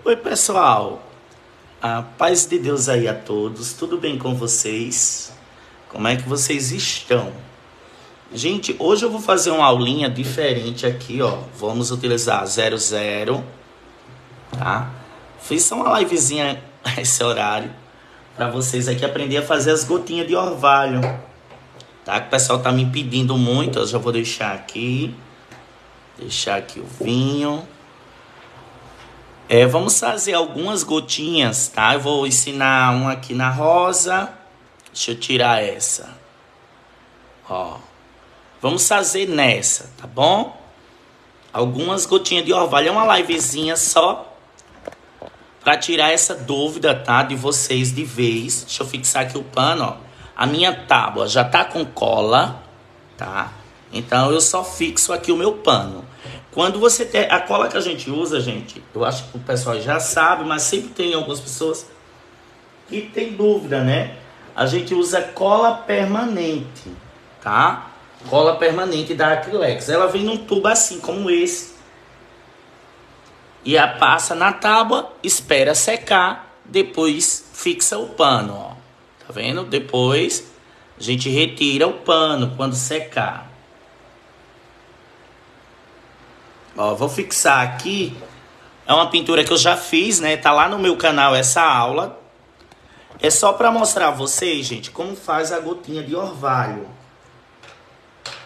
Oi, pessoal. A paz de Deus aí a todos. Tudo bem com vocês? Como é que vocês estão? Gente, hoje eu vou fazer uma aulinha diferente aqui, ó. Vamos utilizar 00, tá? Fiz só uma livezinha esse horário para vocês aqui aprender a fazer as gotinhas de orvalho. Tá? Que o pessoal tá me pedindo muito, eu já vou deixar aqui. Deixar aqui o vinho. É, vamos fazer algumas gotinhas, tá? Eu vou ensinar uma aqui na rosa. Deixa eu tirar essa. Ó. Vamos fazer nessa, tá bom? Algumas gotinhas de orvalho. É uma livezinha só para tirar essa dúvida, tá? De vocês de vez. Deixa eu fixar aqui o pano, ó. A minha tábua já tá com cola, tá? Então eu só fixo aqui o meu pano. Quando você tem a cola que a gente usa, gente, eu acho que o pessoal já sabe, mas sempre tem algumas pessoas que tem dúvida, né? A gente usa cola permanente, tá? Cola permanente da Acrylex. Ela vem num tubo assim como esse. E a passa na tábua, espera secar, depois fixa o pano, ó. Tá vendo? Depois a gente retira o pano quando secar. Ó, vou fixar aqui. É uma pintura que eu já fiz, né? Tá lá no meu canal essa aula. É só para mostrar a vocês, gente, como faz a gotinha de orvalho.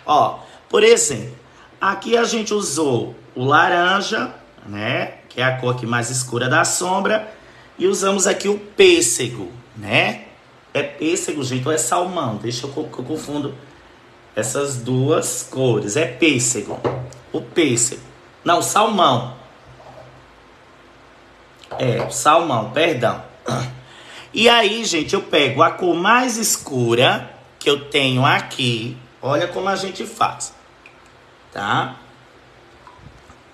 Ó, por exemplo, aqui a gente usou o laranja, né? Que é a cor aqui mais escura da sombra. E usamos aqui o pêssego, né? É pêssego, gente, ou é salmão? Deixa eu, eu confundo essas duas cores. É pêssego. O pêssego. Não, salmão. É, salmão, perdão. E aí, gente, eu pego a cor mais escura que eu tenho aqui. Olha como a gente faz. Tá?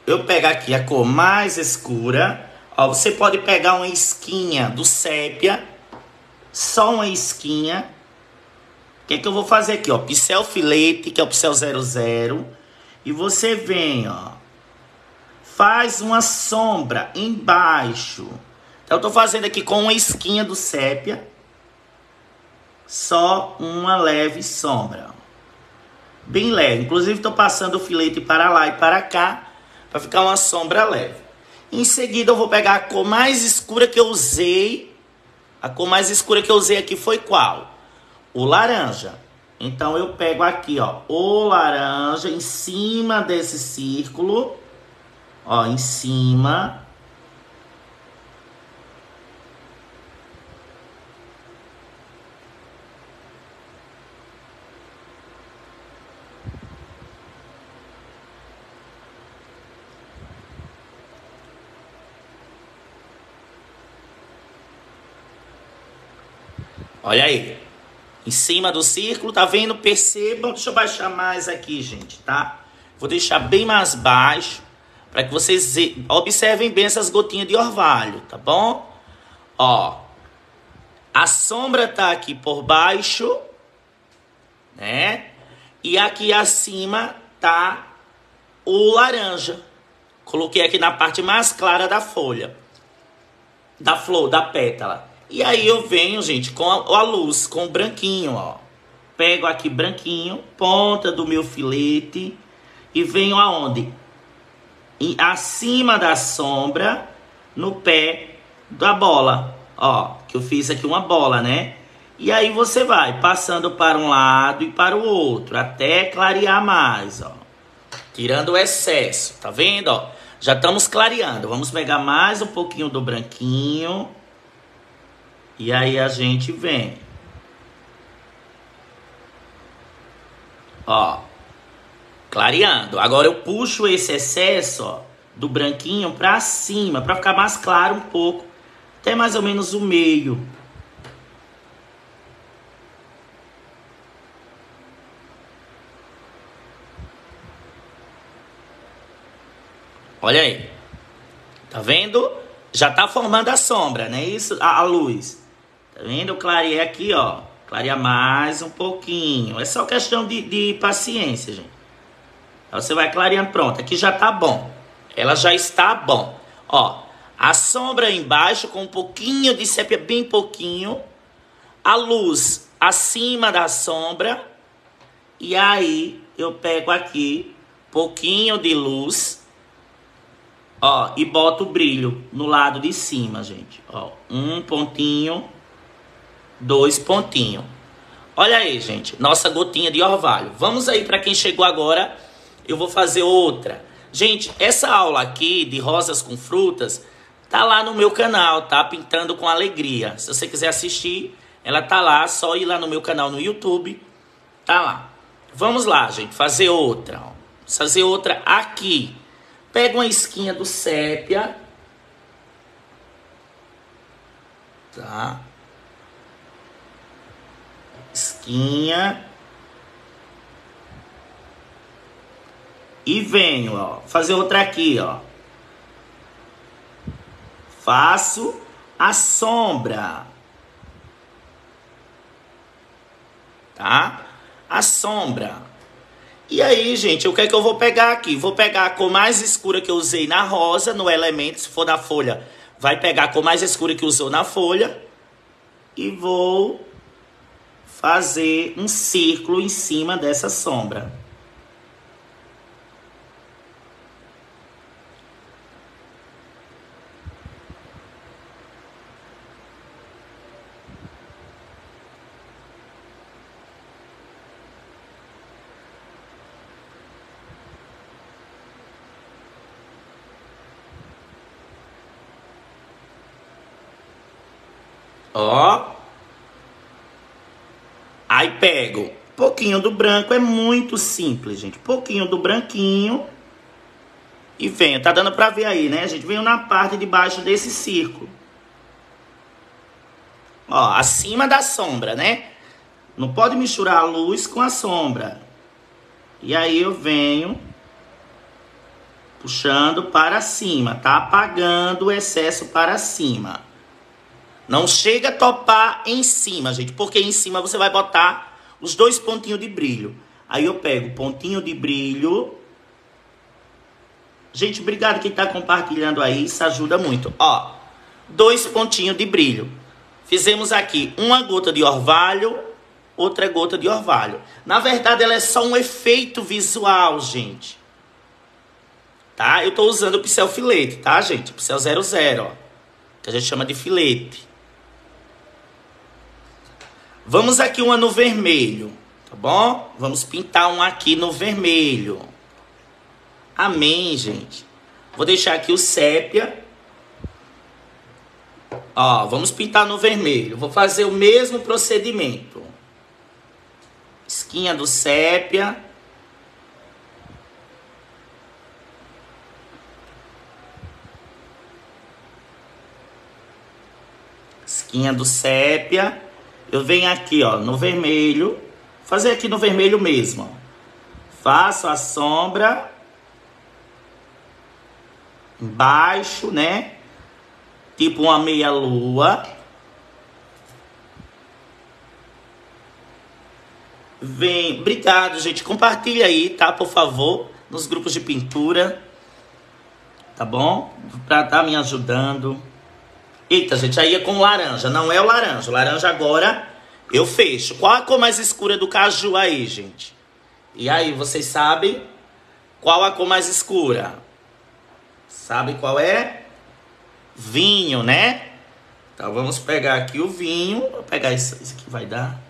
Eu pego aqui a cor mais escura. Ó, você pode pegar uma esquinha do sépia. Só uma esquinha. O que, que eu vou fazer aqui, ó? Pincel filete, que é o pincel 00. E você vem, ó faz uma sombra embaixo. Então, eu estou fazendo aqui com uma esquinha do sépia, só uma leve sombra. Bem leve. Inclusive, estou passando o filete para lá e para cá, para ficar uma sombra leve. Em seguida, eu vou pegar a cor mais escura que eu usei. A cor mais escura que eu usei aqui foi qual? O laranja. Então, eu pego aqui, ó, o laranja em cima desse círculo Ó, em cima. Olha aí. Em cima do círculo, tá vendo? Percebam. Deixa eu baixar mais aqui, gente, tá? Vou deixar bem mais baixo para que vocês observem bem essas gotinhas de orvalho, tá bom? Ó, a sombra tá aqui por baixo, né? E aqui acima tá o laranja. Coloquei aqui na parte mais clara da folha, da flor, da pétala. E aí eu venho, gente, com a, luz, com o branquinho, ó. Pego aqui branquinho, ponta do meu filete e venho aonde? Acima da sombra no pé da bola. Ó, que eu fiz aqui uma bola, né? E aí você vai passando para um lado e para o outro, até clarear mais, ó. Tirando o excesso, tá vendo, ó? Já estamos clareando. Vamos pegar mais um pouquinho do branquinho. E aí a gente vem. Ó clareando. Agora eu puxo esse excesso ó, do branquinho para cima, para ficar mais claro um pouco, até mais ou menos o meio. Olha aí. Tá vendo? Já tá formando a sombra, né? Isso, a, a luz. Tá vendo? Eu clareei aqui, ó. Clareia mais um pouquinho. É só questão de, de paciência, gente. Você vai clareando, pronto, aqui já tá bom. Ela já está bom. Ó, A sombra embaixo com um pouquinho de sépia, bem pouquinho. A luz acima da sombra. E aí eu pego aqui pouquinho de luz. Ó, e boto o brilho no lado de cima, gente. Ó, um pontinho, dois pontinhos. Olha aí, gente, nossa gotinha de orvalho. Vamos aí para quem chegou agora, eu vou fazer outra. Gente, essa aula aqui de rosas com frutas tá lá no meu canal, tá? Pintando com alegria. Se você quiser assistir, ela tá lá, só ir lá no meu canal no YouTube, tá lá. Vamos lá, gente, fazer outra. Ó. Fazer outra aqui. Pega uma esquinha do sépia. Tá? esquinha. E venho, ó, fazer outra aqui, ó. Faço a sombra. Tá? A sombra. E aí, gente, o que é que eu vou pegar aqui? Vou pegar a cor mais escura que eu usei na rosa, no elemento, se for da folha, vai pegar a cor mais escura que usou na folha. E vou fazer um círculo em cima dessa sombra. Ó, Aí pego pouquinho do branco, é muito simples, gente. Pouquinho do branquinho e venho. Tá dando pra ver aí, né, gente? Venho na parte de baixo desse círculo. Ó, acima da sombra, né? Não pode misturar a luz com a sombra. E aí eu venho puxando para cima, tá? Apagando o excesso para cima. Não chega a topar em cima, gente, porque em cima você vai botar os dois pontinhos de brilho. Aí eu pego pontinho de brilho. Gente, obrigado quem está compartilhando aí, isso ajuda muito. Ó, dois pontinhos de brilho. Fizemos aqui uma gota de orvalho, outra gota de orvalho. Na verdade, ela é só um efeito visual, gente. Tá? Eu estou usando o pincel filete, tá, gente? Pincel 00, ó. Que a gente chama de filete. Vamos aqui uma no vermelho, tá bom? Vamos pintar um aqui no vermelho. Amém, gente. Vou deixar aqui o sépia. Ó, vamos pintar no vermelho. Vou fazer o mesmo procedimento. Esquinha do sépia. Esquinha do sépia. Eu venho aqui, ó, no vermelho, fazer aqui no vermelho mesmo. Faço a sombra embaixo, né? Tipo uma meia lua. Vem, obrigado, gente. Compartilha aí, tá? Por favor, nos grupos de pintura. Tá bom? Pra tá me ajudando. Eita, gente, aí é com laranja. Não é o laranja. O laranja agora eu fecho. Qual a cor mais escura do caju aí, gente? E aí, vocês sabem qual a cor mais escura? Sabe qual é? Vinho, né? Então vamos pegar aqui o vinho. Vou pegar isso, isso aqui vai dar.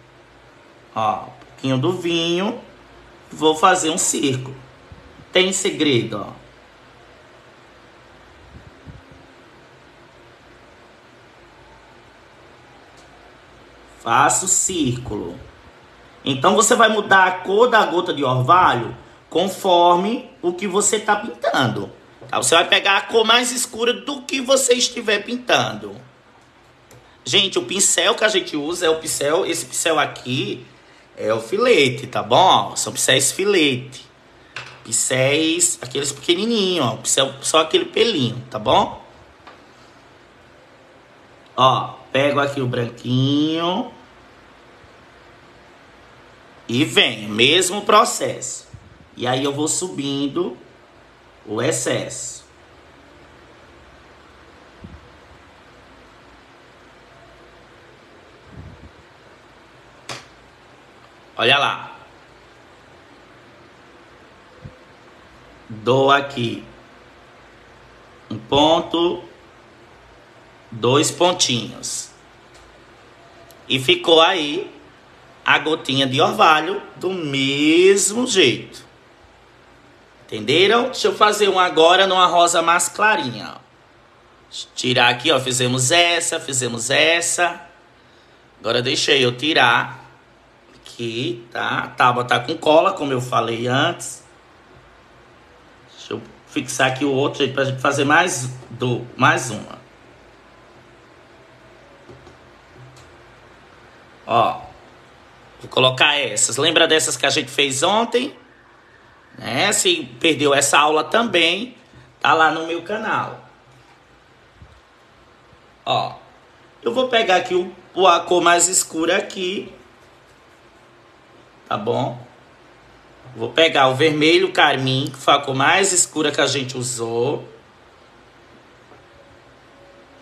Ó, um pouquinho do vinho. Vou fazer um círculo. Tem segredo, ó. Faço círculo. Então você vai mudar a cor da gota de orvalho conforme o que você está pintando. Tá? Você vai pegar a cor mais escura do que você estiver pintando. Gente, o pincel que a gente usa é o pincel, esse pincel aqui é o filete, tá bom? São pincéis filete. Pincéis, aqueles pequenininhos, ó. Pincel, só aquele pelinho, tá bom? Ó, Pego aqui o branquinho. E vem, mesmo processo. E aí eu vou subindo o excesso. Olha lá. Dou aqui um ponto dois pontinhos. E ficou aí a gotinha de orvalho do mesmo jeito. Entenderam? Deixa eu fazer um agora numa rosa mais clarinha. Tirar aqui, ó. Fizemos essa, fizemos essa. Agora deixei eu tirar aqui, tá? A tábua tá com cola, como eu falei antes. Deixa eu fixar aqui o outro para pra gente fazer mais, do, mais uma. Ó, vou colocar essas. Lembra dessas que a gente fez ontem? Né? Se perdeu essa aula também, tá lá no meu canal. Ó, eu vou pegar aqui o, a cor mais escura aqui tá bom? Vou pegar o vermelho carmim, que foi a cor mais escura que a gente usou.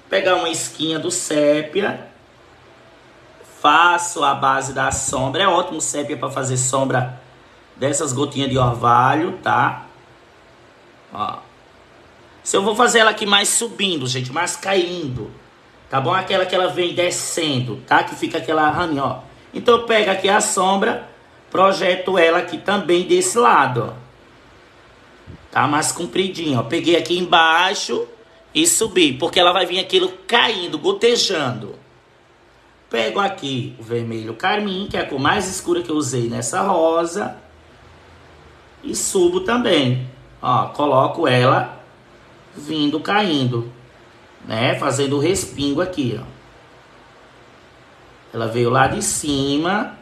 Pegar uma esquinha do sépia. Faço a base da sombra. É ótimo sépia para fazer sombra dessas gotinhas de orvalho, tá? Ó. Se eu vou fazer ela aqui mais subindo, gente, mais caindo. Tá bom? Aquela que ela vem descendo, tá? Que fica aquela raninha, ó. Então eu pego aqui a sombra projeto ela aqui também desse lado, ó. Tá mais compridinho, ó. Peguei aqui embaixo e subi, porque ela vai vir aquilo caindo, gotejando. Pego aqui o vermelho carmim, que é a cor mais escura que eu usei nessa rosa. E subo também. Ó, coloco ela vindo caindo, né? Fazendo o respingo aqui, ó. Ela veio lá de cima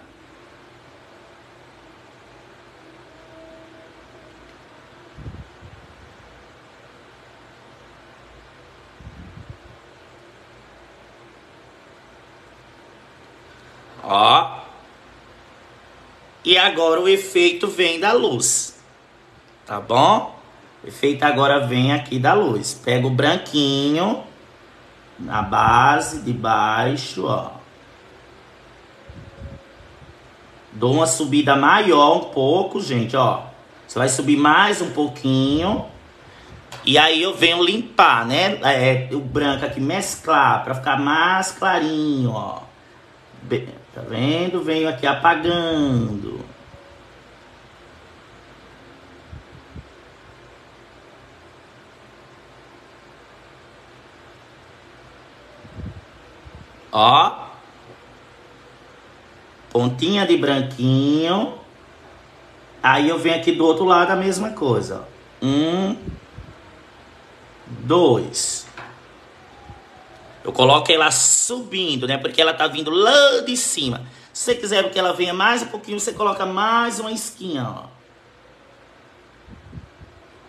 Ó. E agora o efeito vem da luz. Tá bom? O efeito agora vem aqui da luz. Pega o branquinho na base de baixo, ó. Dou uma subida maior um pouco, gente, ó. Você vai subir mais um pouquinho. E aí eu venho limpar, né? É, o branco aqui, mesclar, para ficar mais clarinho, ó. Tá vendo? Venho aqui apagando. Ó. Pontinha de branquinho. Aí eu venho aqui do outro lado a mesma coisa. Um, dois. Eu coloco ela subindo, né? Porque ela tá vindo lá de cima. Se você quiser que ela venha mais um pouquinho, você coloca mais uma esquinha, ó.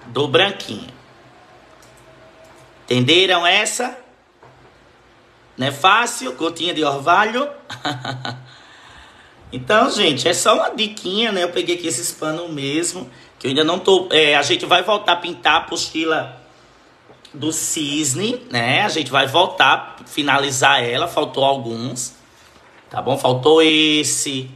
Do branquinho. Entenderam essa? Não é fácil? Gotinha de orvalho. então, gente, é só uma diquinha, né? Eu peguei aqui esses panos mesmo. Que eu ainda não tô... É, a gente vai voltar a pintar a apostila do cisne, né? A gente vai voltar, finalizar ela. Faltou alguns, tá bom? Faltou esse,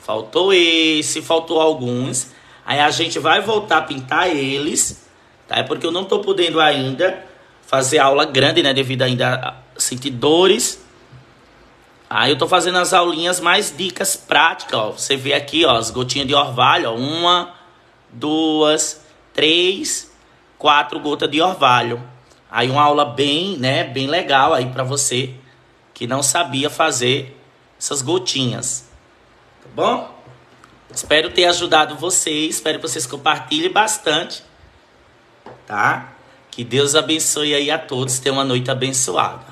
faltou esse, faltou alguns. Aí a gente vai voltar a pintar eles, tá? É porque eu não tô podendo ainda fazer aula grande, né? Devido ainda a sentir dores. Aí eu tô fazendo as aulinhas mais dicas práticas, ó. Você vê aqui, ó, as gotinhas de orvalho, ó. Uma, duas, três, quatro gotas de orvalho. Aí uma aula bem, né, bem legal aí para você que não sabia fazer essas gotinhas. Tá bom? Espero ter ajudado vocês, espero que vocês compartilhem bastante, tá? Que Deus abençoe aí a todos, tenham uma noite abençoada.